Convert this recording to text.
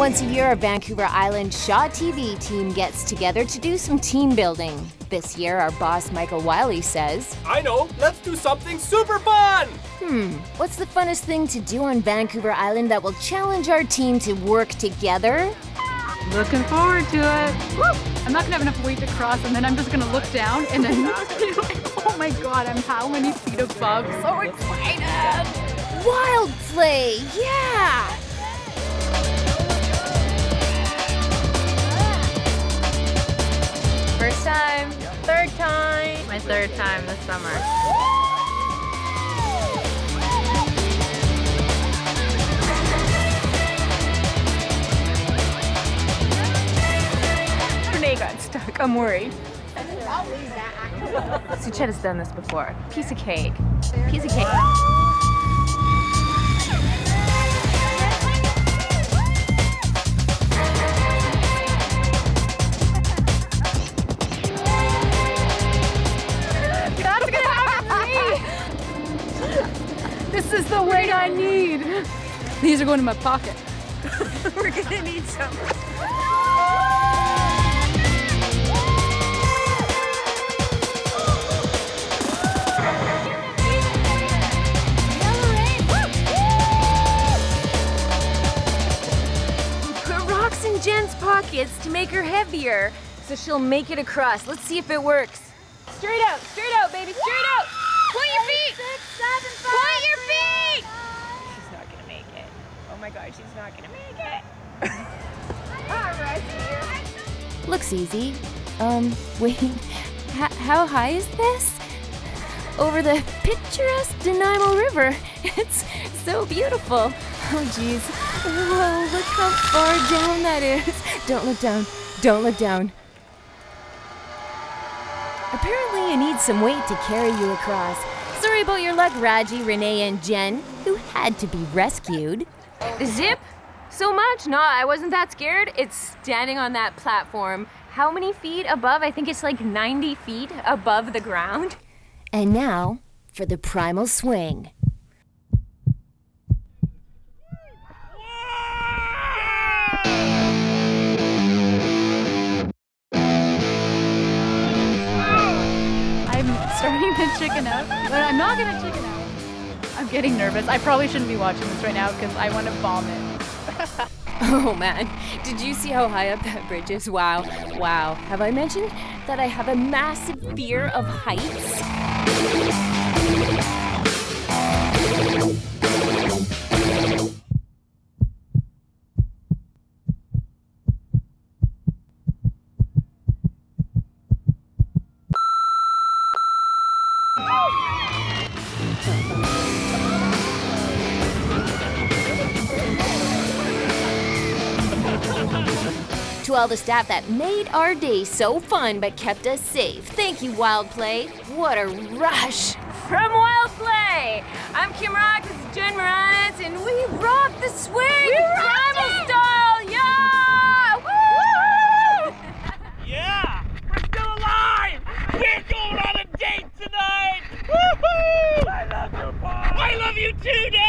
Once a year, our Vancouver Island Shaw TV team gets together to do some team building. This year, our boss Michael Wiley says, I know, let's do something super fun! Hmm, what's the funnest thing to do on Vancouver Island that will challenge our team to work together? Looking forward to it. Woo! I'm not gonna have enough weight to cross, and then I'm just gonna look down, and then oh my god, I'm how many feet above? So excited! Wild play, yeah! Third time this summer. Renee got stuck. I'm worried. Suchetta's done this before. Piece of cake. Piece of cake. This is the weight I need. These are going in my pocket. We're gonna need some. Put rocks in Jen's pockets to make her heavier, so she'll make it across. Let's see if it works. Straight out, straight out, baby, straight out. Point your feet. Point your feet. She's not gonna make it. Oh my god, she's not gonna make it. Looks easy. Um, wait, H- how high is this? Over the picturesque Nanaimo River. It's so beautiful. Oh, geez. Whoa, look how far down that is. Don't look down. Don't look down. Apparently, you need some weight to carry you across. Sorry about your luck, Raji, Renee, and Jen, who had to be rescued. Zip? So much? No, I wasn't that scared. It's standing on that platform. How many feet above? I think it's like 90 feet above the ground. And now for the primal swing. I'm starting to chicken out, but I'm not gonna chicken out. I'm getting nervous. I probably shouldn't be watching this right now because I want to vomit. Oh man, did you see how high up that bridge is? Wow, wow. Have I mentioned that I have a massive fear of heights? to all the staff that made our day so fun but kept us safe. Thank you, WildPlay. What a rush! From WildPlay, I'm Kim Rock, this is Jen Moranis, and we rocked the swing! We rocked it! style, yeah! Woo! yeah! We're still alive! We're going on a date tonight! Woohoo! I love your mom! I love you too, Dad!